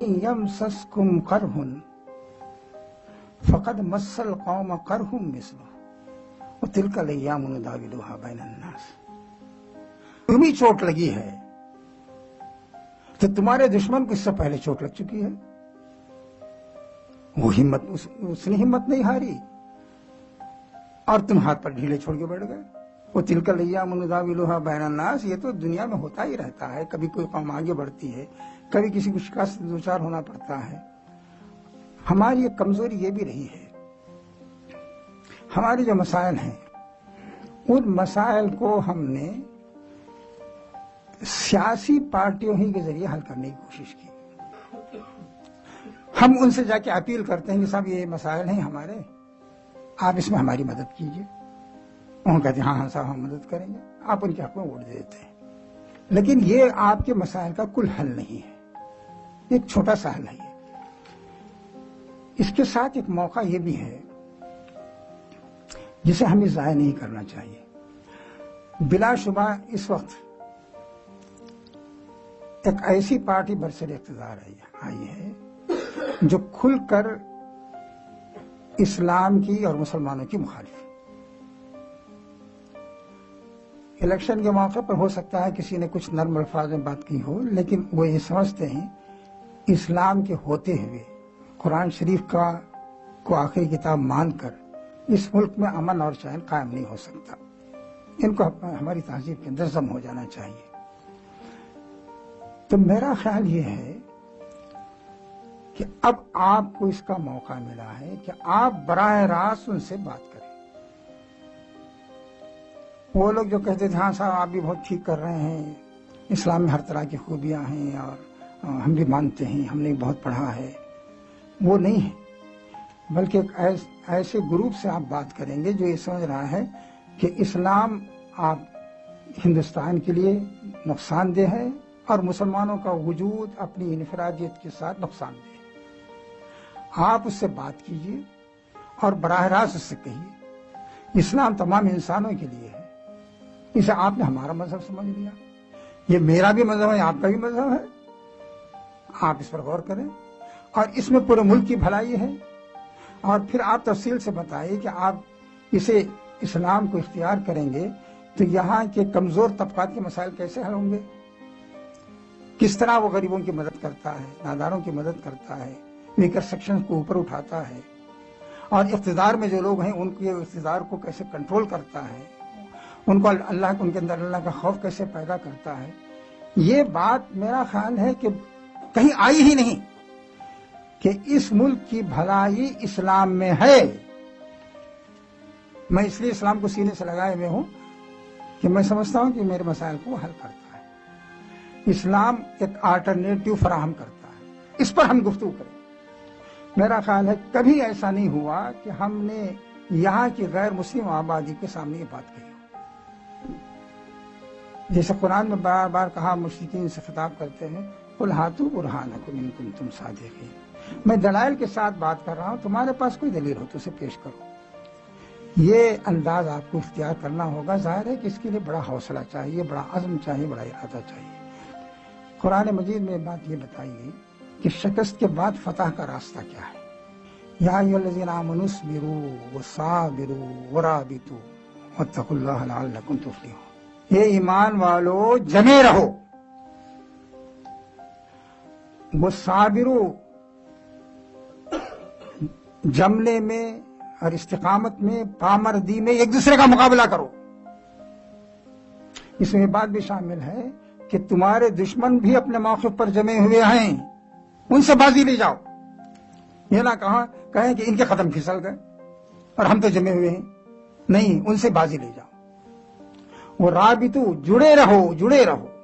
M سسکم کرہن فقد مسل قوم کرہم مثلو وہ تلکل ایام نداولوہا بین الناس. تمہیں چوٹ لگی ہے؟ تو تمہارے دشمن کو اس سے پہلے چوٹ لگ چکی ہے؟ وہ ہمت، اس نے ہمت نہیں ہاری. اور تم ہاتھ پر ڈھیلے چھوڑ کے بیٹھ گئے؟ وہ تلکل ایام نداولوہا بین الناس، یہ تو دنیا میں ہوتا ہی رہتا ہے، کبھی کوئی قوم آگے بڑھتی ہے، کبھی کسی کو شکست دوچار ہونا پڑتا ہے۔ ہماری ایک کمزوری یہ بھی رہی ہے، ہمارے جو مسائل ہیں، ان مسائل کو ہم نے سیاسی پارٹیوں ہی کے ذریعے حل کرنے کی کوشش کی۔ ہم ان سے جا کے اپیل کرتے ہیں کہ صاحب یہ مسائل ہیں ہمارے، آپ اس میں ہماری مدد کیجیے وہ کہتے ہیں ہاں ہاں صاحب، ہم مدد کریں گے۔ آپ ان کے حق میں ووٹ دے دیتے ہیں۔ لیکن یہ آپ کے مسائل کا کل حل نہیں ہے۔ ایک چھوٹا سا حل ہے یہ۔ اس کے ساتھ ایک موقع یہ بھی ہے جسے ہمیں ضائع نہیں کرنا چاہیے۔ بلا شبہ اس وقت ایک ایسی پارٹی برسر اقتدار آئی ہے جو کھل کر اسلام کی اور مسلمانوں کی مخالف ہے الیکشن کے موقع پر ہو سکتا ہے کسی نے کچھ نرم الفاظ میں بات کی ہو، لیکن وہ یہ سمجھتے ہیں، اسلام کے ہوتے ہوئے قرآن شریف کا کو آخری کتاب مان کر اس ملک میں امن اور چین قائم نہیں ہو سکتا۔ ان کو ہماری تہذیب کے اندر ضم ہو جانا چاہیے۔ تو میرا خیال یہ ہے کہ اب آپ کو اس کا موقع ملا ہے کہ آپ براہ راست ان سے بات کریں۔ وہ لوگ جو کہتے تھے ہاں صاحب، آپ بھی بہت ٹھیک کر رہے ہیں۔ اسلام میں ہر طرح کی خوبیاں ہیں اور ہم بھی مانتے ہیں، ہم نے بہت پڑھا ہے۔ وہ نہیں ہے۔ بلکہ ایک ایسے گروپ سے آپ بات کریں گے جو یہ سمجھ رہا ہے کہ اسلام آپ ہندوستان کے لیے نقصان دہ ہے اور مسلمانوں کا وجود اپنی انفرادیت کے ساتھ نقصان دہ ہے۔ آپ اس سے بات کیجیے اور براہ راست اس سے کہیے۔ اسلام تمام انسانوں کے لیے ہے۔ اسے آپ نے ہمارا مذہب سمجھ لیا۔ یہ میرا بھی مذہب ہے، آپ کا بھی مذہب ہے۔ آپ اس پر غور کریں۔ اور اس میں پورے ملک کی بھلائی ہے۔ اور پھر آپ تفصیل سے بتائیے کہ آپ اسے اسلام کو اختیار کریں گے تو یہاں کے کمزور طبقات کے مسائل کیسے حل ہوں گے؟ کس طرح وہ غریبوں کی مدد کرتا ہے، ناداروں کی مدد کرتا ہے ویکر سیکشن کو اوپر اٹھاتا ہے؟ اور اقتدار میں جو لوگ ہیں، ان کے اقتدار کو کیسے کنٹرول کرتا ہے؟ ان کو اللہ ان کے اندر اللہ کا خوف کیسے پیدا کرتا ہے؟ یہ بات میرا خیال ہے کہ کہیں آئی ہی نہیں کہ اس ملک کی بھلائی اسلام میں ہے۔ میں اس لیے اسلام کو سینے سے لگائے ہوئے ہوں کہ میں سمجھتا ہوں کہ میرے مسائل کو حل کرتا ہے۔ اسلام ایک آلٹرنیٹو فراہم کرتا ہے۔ اس پر ہم گفتگو کریں۔ میرا خیال ہے کبھی ایسا نہیں ہوا کہ ہم نے یہاں کی غیر مسلم آبادی کے سامنے یہ بات کہی۔ جیسے قرآن میں بار بار کہا مشرقین سے خطاب کرتے ہیں کل ہاتھوں برہان کن تم صادقین۔ میں دلائل کے ساتھ بات کر رہا ہوں، تمہارے پاس کوئی دلیل ہو تو اسے پیش کرو۔ یہ انداز آپ کو اختیار کرنا ہوگا۔ ظاہر ہے کہ اس کے لیے بڑا حوصلہ چاہیے، بڑا عزم چاہیے، بڑا ارادہ چاہیے۔ قرآن مجید میں بات یہ بتائی گئی کہ شکست کے بعد فتح کا راستہ کیا ہے۔ یا منس برو و سا برو ورا بتو وتق اللہ لعلکم تفلحون۔ یہ ایمان والو، جمے رہو۔ وہ صابرو جملے میں اور استقامت میں، پامردی میں ایک دوسرے کا مقابلہ کرو۔ اس میں بات بھی شامل ہے کہ تمہارے دشمن بھی اپنے موقف پر جمے ہوئے ہیں۔ ان سے بازی لے جاؤ۔ یہ نہ کہا کہیں کہ ان کے قدم پھسل گئے اور ہم تو جمے ہوئے ہیں۔ نہیں، ان سے بازی لے جاؤ۔ وہ رابطو جڑے رہو جڑے رہو۔